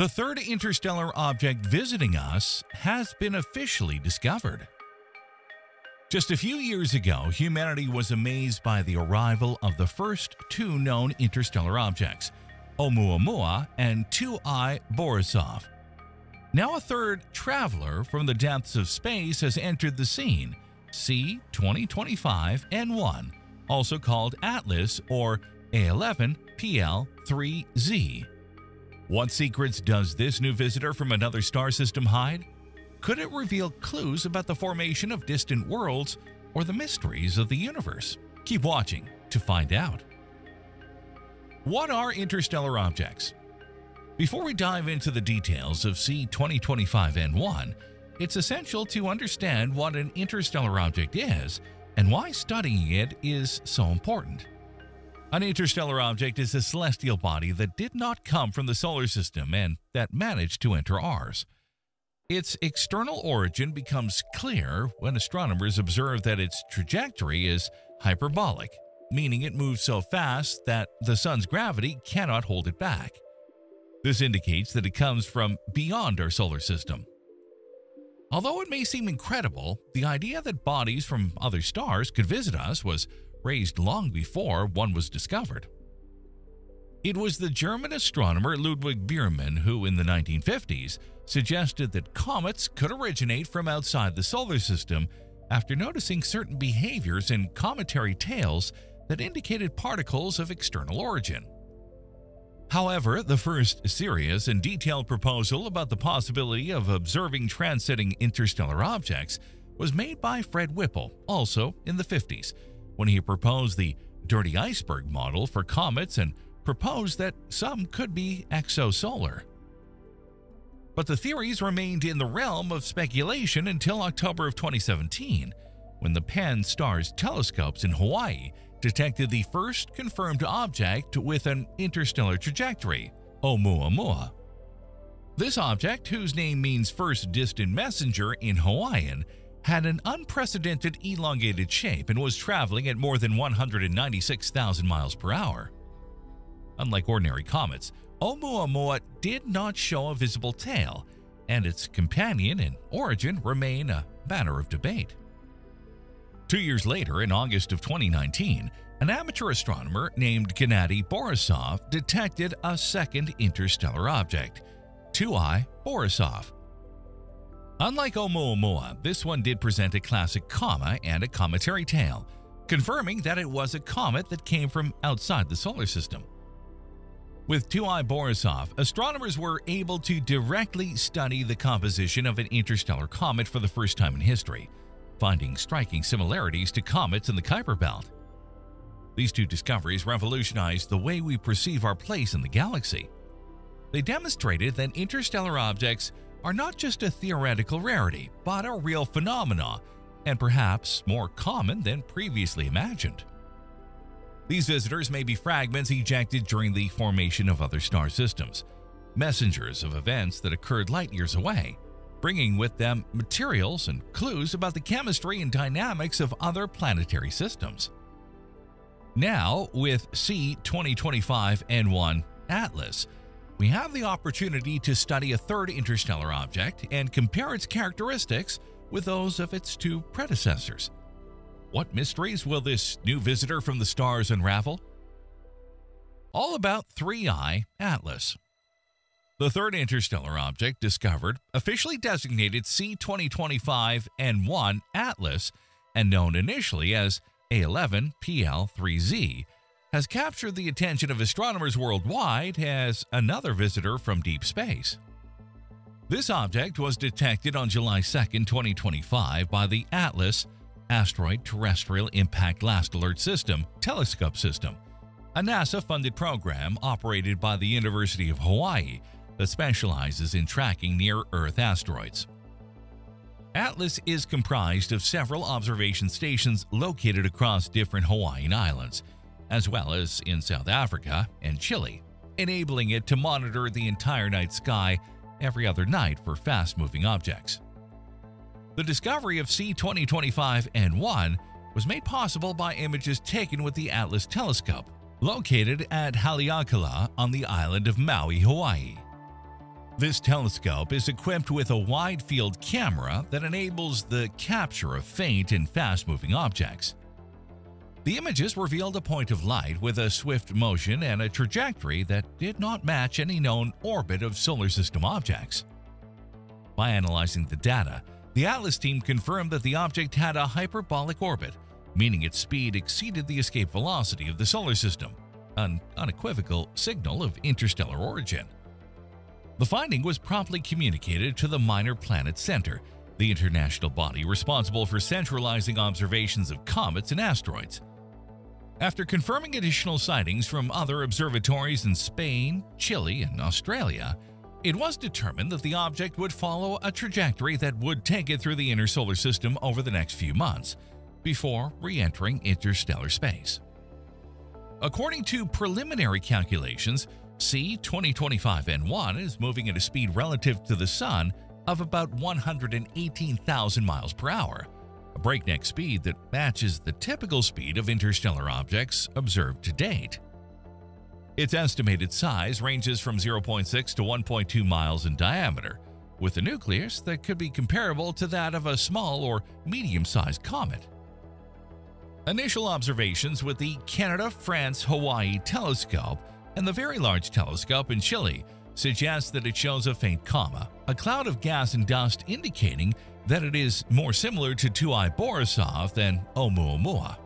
The third interstellar object visiting us has been officially discovered. Just a few years ago, humanity was amazed by the arrival of the first two known interstellar objects, Oumuamua and 2I Borisov. Now, a third traveler from the depths of space has entered the scene, C 2025 N1, also called Atlas or A11 PL3Z. What secrets does this new visitor from another star system hide? Could it reveal clues about the formation of distant worlds or the mysteries of the universe? Keep watching to find out. What are interstellar objects? Before we dive into the details of C 2025 N1, it's essential to understand what an interstellar object is and why studying it is so important. An interstellar object is a celestial body that did not come from the solar system and that managed to enter ours. Its external origin becomes clear when astronomers observe that its trajectory is hyperbolic, meaning it moves so fast that the sun's gravity cannot hold it back. This indicates that it comes from beyond our solar system. Although it may seem incredible, the idea that bodies from other stars could visit us was raised long before one was discovered. It was the German astronomer Ludwig Biermann who, in the 1950s, suggested that comets could originate from outside the solar system after noticing certain behaviors in cometary tails that indicated particles of external origin. However, the first serious and detailed proposal about the possibility of observing transiting interstellar objects was made by Fred Whipple, also in the 50s, when he proposed the dirty iceberg model for comets and proposed that some could be exosolar. But the theories remained in the realm of speculation until October of 2017, when the Pan-STARRS telescopes in Hawaii detected the first confirmed object with an interstellar trajectory, Oumuamua. This object, whose name means first distant messenger in Hawaiian, had an unprecedented elongated shape and was traveling at more than 196,000 miles per hour. Unlike ordinary comets, Oumuamua did not show a visible tail, and its companion and origin remain a matter of debate. Two years later, in August of 2019, an amateur astronomer named Gennady Borisov detected a second interstellar object, 2I Borisov. Unlike Oumuamua, this one did present a classic coma and a cometary tail, confirming that it was a comet that came from outside the solar system. With 2I Borisov, astronomers were able to directly study the composition of an interstellar comet for the first time in history, finding striking similarities to comets in the Kuiper Belt. These two discoveries revolutionized the way we perceive our place in the galaxy. They demonstrated that interstellar objects are not just a theoretical rarity, but a real phenomena, and perhaps more common than previously imagined. These visitors may be fragments ejected during the formation of other star systems, messengers of events that occurred light years away, bringing with them materials and clues about the chemistry and dynamics of other planetary systems. Now, with C 2025 N1 Atlas, we have the opportunity to study a third interstellar object and compare its characteristics with those of its two predecessors. What mysteries will this new visitor from the stars unravel? All about 3I Atlas. The third interstellar object discovered, officially designated C 2025 N1 Atlas and known initially as A11 PL3Z, has captured the attention of astronomers worldwide as another visitor from deep space. This object was detected on July 2, 2025 by the ATLAS Asteroid Terrestrial Impact Last Alert System telescope system, a NASA-funded program operated by the University of Hawaii that specializes in tracking near-Earth asteroids. ATLAS is comprised of several observation stations located across different Hawaiian islands, as well as in South Africa and Chile, enabling it to monitor the entire night sky every other night for fast-moving objects. The discovery of C 2025 N1 was made possible by images taken with the Atlas telescope, located at Haleakala on the island of Maui, Hawaii. This telescope is equipped with a wide field camera that enables the capture of faint and fast moving objects. The images revealed a point of light with a swift motion and a trajectory that did not match any known orbit of solar system objects. By analyzing the data, the Atlas team confirmed that the object had a hyperbolic orbit, meaning its speed exceeded the escape velocity of the solar system, an unequivocal signal of interstellar origin. The finding was promptly communicated to the Minor Planet Center, the international body responsible for centralizing observations of comets and asteroids. After confirming additional sightings from other observatories in Spain, Chile, and Australia, it was determined that the object would follow a trajectory that would take it through the inner solar system over the next few months, before re entering interstellar space. According to preliminary calculations, C 2025N1 is moving at a speed relative to the Sun of about 118,000 miles per hour, a breakneck speed that matches the typical speed of interstellar objects observed to date. Its estimated size ranges from 0.6 to 1.2 miles in diameter, with a nucleus that could be comparable to that of a small or medium sized comet. Initial observations with the Canada France Hawaii telescope and the Very Large Telescope in Chile suggest that it shows a faint coma, a cloud of gas and dust indicating that it is more similar to 2I Borisov than Oumuamua.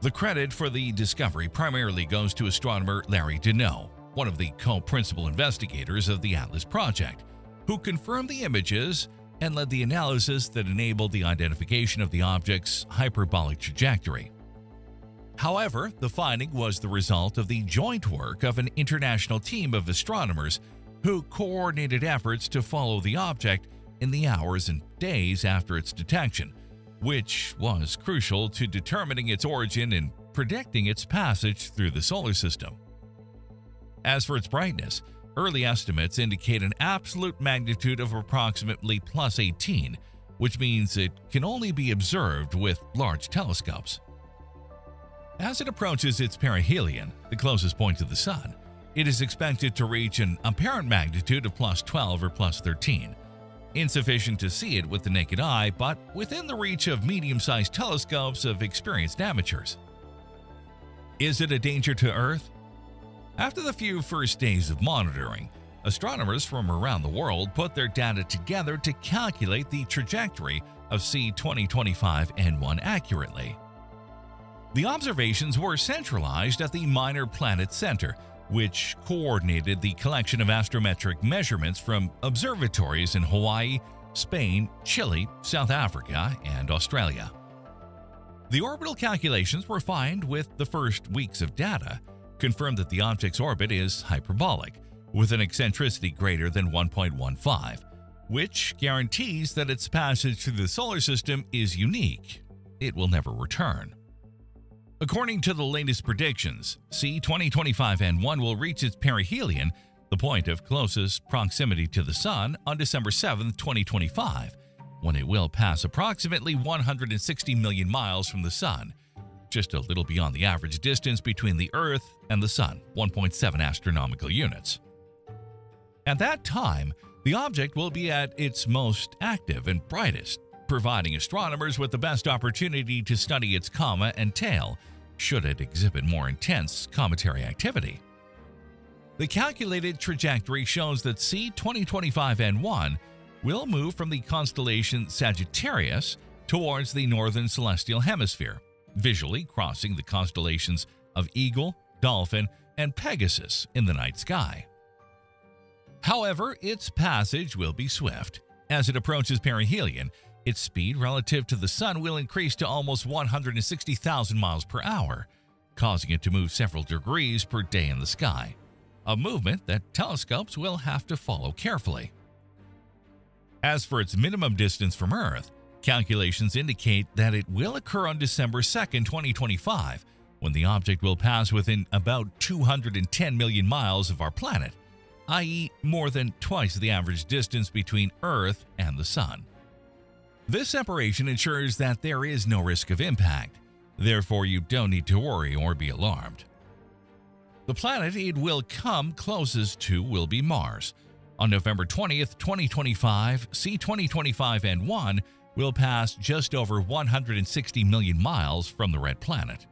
The credit for the discovery primarily goes to astronomer Larry Denneau, one of the co-principal investigators of the Atlas project, who confirmed the images and led the analysis that enabled the identification of the object's hyperbolic trajectory. However, the finding was the result of the joint work of an international team of astronomers who coordinated efforts to follow the object in the hours and days after its detection, which was crucial to determining its origin and predicting its passage through the solar system. As for its brightness, early estimates indicate an absolute magnitude of approximately plus 18, which means it can only be observed with large telescopes. As it approaches its perihelion, the closest point to the Sun, it is expected to reach an apparent magnitude of plus 12 or plus 13. Insufficient to see it with the naked eye, but within the reach of medium sized telescopes of experienced amateurs. Is it a danger to Earth? After the few first days of monitoring, astronomers from around the world put their data together to calculate the trajectory of C 2025 N1 accurately. The observations were centralized at the Minor Planet Center, which coordinated the collection of astrometric measurements from observatories in Hawaii, Spain, Chile, South Africa, and Australia. The orbital calculations were refined with the first weeks of data confirmed that the object's orbit is hyperbolic, with an eccentricity greater than 1.15, which guarantees that its passage through the solar system is unique. It will never return. According to the latest predictions, C 2025N1 will reach its perihelion, the point of closest proximity to the Sun, on December 7, 2025, when it will pass approximately 160 million miles from the Sun, just a little beyond the average distance between the Earth and the Sun, 1.7 astronomical units. At that time, the object will be at its most active and brightest, providing astronomers with the best opportunity to study its coma and tail should it exhibit more intense cometary activity. The calculated trajectory shows that C 2025N1 will move from the constellation Sagittarius towards the northern celestial hemisphere, visually crossing the constellations of Eagle, Dolphin, and Pegasus in the night sky. However, its passage will be swift. As it approaches perihelion, its speed relative to the Sun will increase to almost 160,000 miles per hour, causing it to move several degrees per day in the sky, a movement that telescopes will have to follow carefully. As for its minimum distance from Earth, calculations indicate that it will occur on December 2, 2025, when the object will pass within about 210 million miles of our planet, i.e., more than twice the average distance between Earth and the Sun. This separation ensures that there is no risk of impact, therefore, you don't need to worry or be alarmed. The planet it will come closest to will be Mars, On November 20th, 2025, C2025N1 will pass just over 160 million miles from the red planet.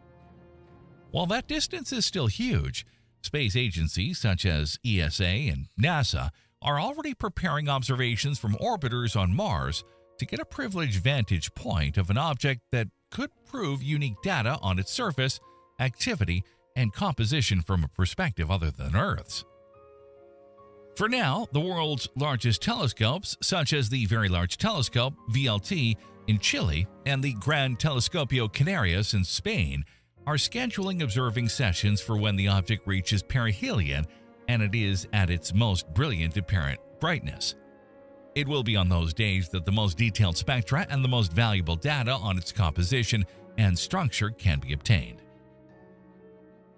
While that distance is still huge, space agencies such as ESA and NASA are already preparing observations from orbiters on Mars to get a privileged vantage point of an object that could prove unique data on its surface, activity, and composition from a perspective other than Earth's. For now, the world's largest telescopes, such as the Very Large Telescope, VLT, in Chile and the Gran Telescopio Canarias in Spain, are scheduling observing sessions for when the object reaches perihelion and it is at its most brilliant apparent brightness. It will be on those days that the most detailed spectra and the most valuable data on its composition and structure can be obtained.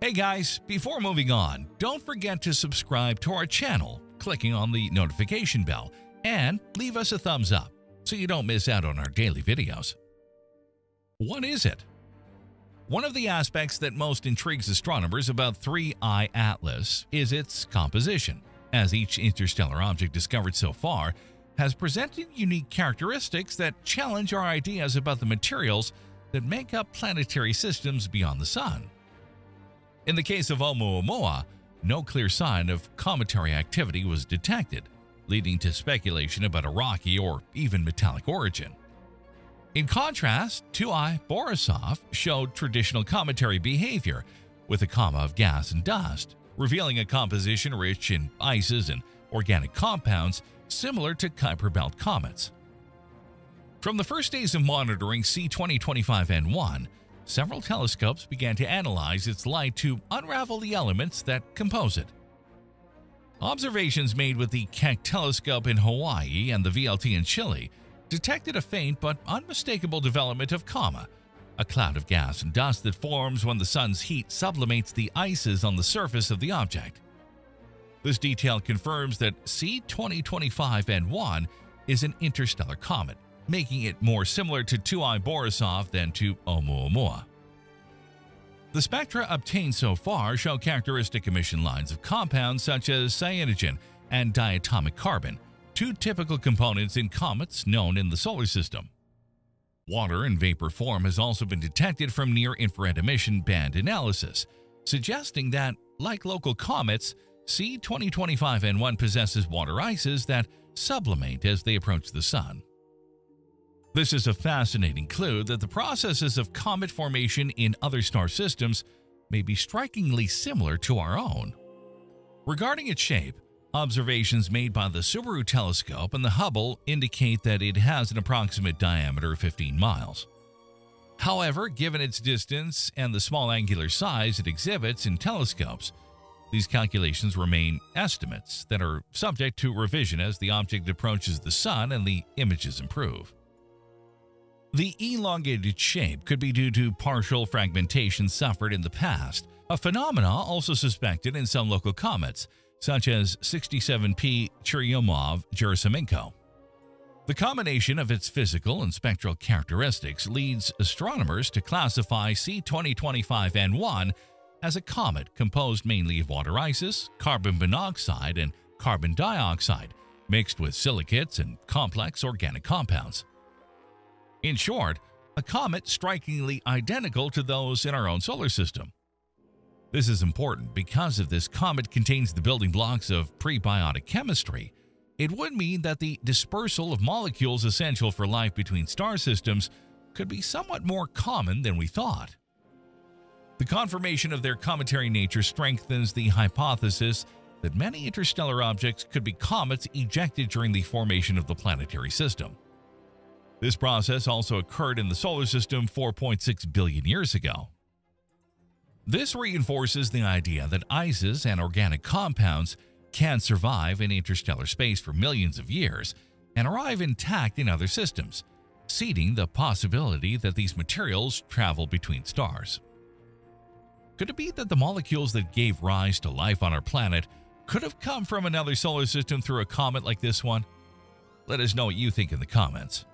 Hey guys, before moving on, don't forget to subscribe to our channel, clicking on the notification bell, and leave us a thumbs up so you don't miss out on our daily videos. What is it? One of the aspects that most intrigues astronomers about 3I Atlas is its composition, as each interstellar object discovered so far has presented unique characteristics that challenge our ideas about the materials that make up planetary systems beyond the Sun. In the case of Oumuamua, no clear sign of cometary activity was detected, leading to speculation about a rocky or even metallic origin. In contrast, 2I Borisov showed traditional cometary behavior with a coma of gas and dust, revealing a composition rich in ices and organic compounds similar to Kuiper Belt comets. From the first days of monitoring C2025N1, several telescopes began to analyze its light to unravel the elements that compose it. Observations made with the Keck telescope in Hawaii and the VLT in Chile detected a faint but unmistakable development of coma, a cloud of gas and dust that forms when the sun's heat sublimates the ices on the surface of the object. This detail confirms that C2025N1 is an interstellar comet, making it more similar to 2I Borisov than to Oumuamua. The spectra obtained so far show characteristic emission lines of compounds such as cyanogen and diatomic carbon, two typical components in comets known in the solar system. Water in vapor form has also been detected from near-infrared emission band analysis, suggesting that, like local comets, C2025N1 possesses water ices that sublimate as they approach the Sun. This is a fascinating clue that the processes of comet formation in other star systems may be strikingly similar to our own. Regarding its shape, observations made by the Subaru telescope and the Hubble indicate that it has an approximate diameter of 15 miles. However, given its distance and the small angular size it exhibits in telescopes, these calculations remain estimates that are subject to revision as the object approaches the Sun and the images improve. The elongated shape could be due to partial fragmentation suffered in the past, a phenomena also suspected in some local comets, such as 67P Churyumov-Gerasimenko. The combination of its physical and spectral characteristics leads astronomers to classify C2025N1 as a comet composed mainly of water ices, carbon monoxide, and carbon dioxide, mixed with silicates and complex organic compounds. In short, a comet strikingly identical to those in our own solar system. This is important because if this comet contains the building blocks of prebiotic chemistry, it would mean that the dispersal of molecules essential for life between star systems could be somewhat more common than we thought. The confirmation of their cometary nature strengthens the hypothesis that many interstellar objects could be comets ejected during the formation of the planetary system. This process also occurred in the solar system 4.6 billion years ago. This reinforces the idea that ices and organic compounds can survive in interstellar space for millions of years and arrive intact in other systems, seeding the possibility that these materials travel between stars. Could it be that the molecules that gave rise to life on our planet could have come from another solar system through a comet like this one? Let us know what you think in the comments.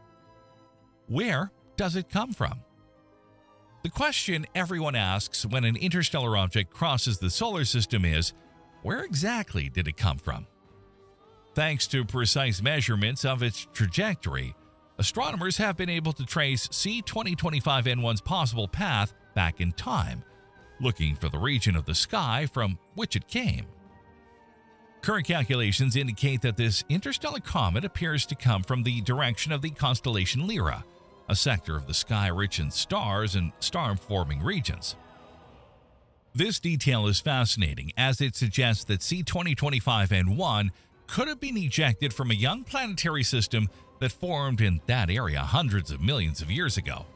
Where does it come from? The question everyone asks when an interstellar object crosses the solar system is, where exactly did it come from? Thanks to precise measurements of its trajectory, astronomers have been able to trace C2025N1's possible path back in time, looking for the region of the sky from which it came. Current calculations indicate that this interstellar comet appears to come from the direction of the constellation Lyra, a sector of the sky rich in stars and star-forming regions. This detail is fascinating as it suggests that C2025N1 could have been ejected from a young planetary system that formed in that area hundreds of millions of years ago.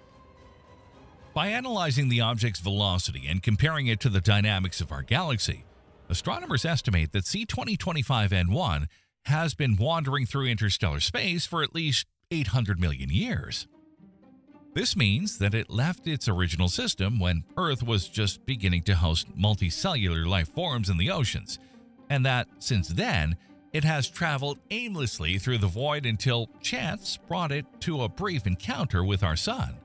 By analyzing the object's velocity and comparing it to the dynamics of our galaxy, astronomers estimate that C2025N1 has been wandering through interstellar space for at least 800 million years. This means that it left its original system when Earth was just beginning to host multicellular life forms in the oceans, and that since then, it has traveled aimlessly through the void until chance brought it to a brief encounter with our Sun.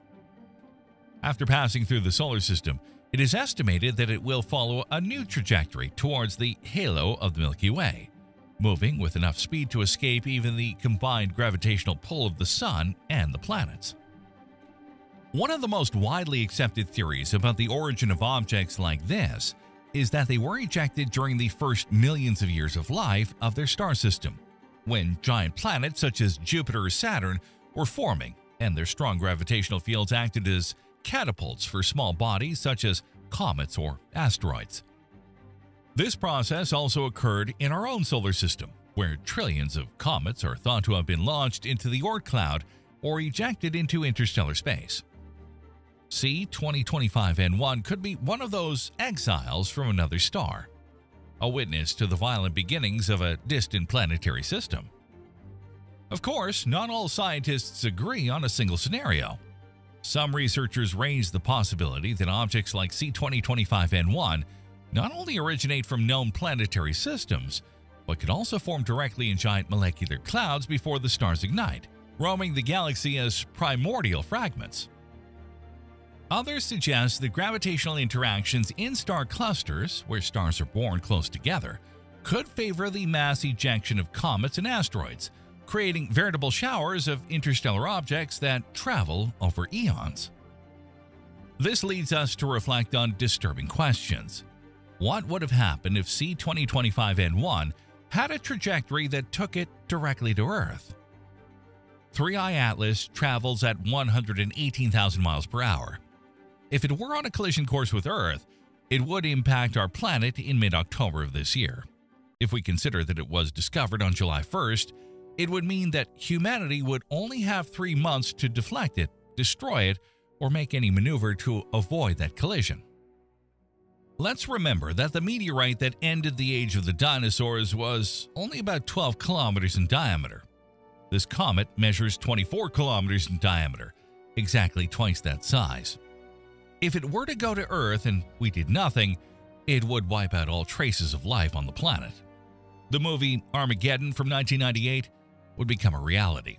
After passing through the solar system, it is estimated that it will follow a new trajectory towards the halo of the Milky Way, moving with enough speed to escape even the combined gravitational pull of the Sun and the planets. One of the most widely accepted theories about the origin of objects like this is that they were ejected during the first millions of years of life of their star system, when giant planets such as Jupiter or Saturn were forming and their strong gravitational fields acted as catapults for small bodies such as comets or asteroids. This process also occurred in our own solar system, where trillions of comets are thought to have been launched into the Oort cloud or ejected into interstellar space. C2025N1 could be one of those exiles from another star, a witness to the violent beginnings of a distant planetary system. Of course, not all scientists agree on a single scenario. Some researchers raise the possibility that objects like C2025N1 not only originate from known planetary systems, but could also form directly in giant molecular clouds before the stars ignite, roaming the galaxy as primordial fragments. Others suggest that gravitational interactions in star clusters, where stars are born close together, could favor the mass ejection of comets and asteroids, creating veritable showers of interstellar objects that travel over eons. This leads us to reflect on disturbing questions. What would have happened if C2025N1 had a trajectory that took it directly to Earth? 3i Atlas travels at 118,000 miles per hour, if it were on a collision course with Earth, it would impact our planet in mid-October of this year. If we consider that it was discovered on July 1st, it would mean that humanity would only have three months to deflect it, destroy it, or make any maneuver to avoid that collision. Let's remember that the meteorite that ended the age of the dinosaurs was only about 12 kilometers in diameter. This comet measures 24 kilometers in diameter, exactly twice that size. If it were to go to Earth and we did nothing, it would wipe out all traces of life on the planet. The movie Armageddon from 1998 would become a reality.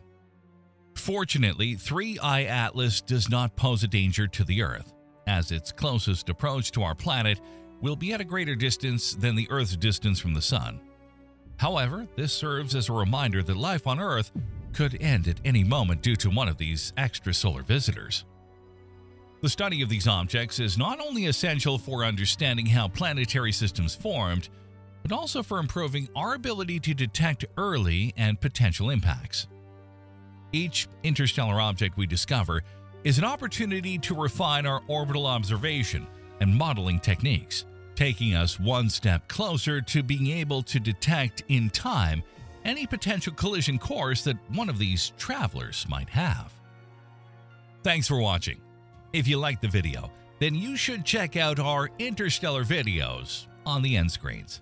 Fortunately, 3I Atlas does not pose a danger to the Earth, as its closest approach to our planet will be at a greater distance than the Earth's distance from the Sun. However, this serves as a reminder that life on Earth could end at any moment due to one of these extrasolar visitors. The study of these objects is not only essential for understanding how planetary systems formed, but also for improving our ability to detect early and potential impacts. Each interstellar object we discover is an opportunity to refine our orbital observation and modeling techniques, taking us one step closer to being able to detect in time any potential collision course that one of these travelers might have. Thanks for watching. If you liked the video, then you should check out our interstellar videos on the end screens.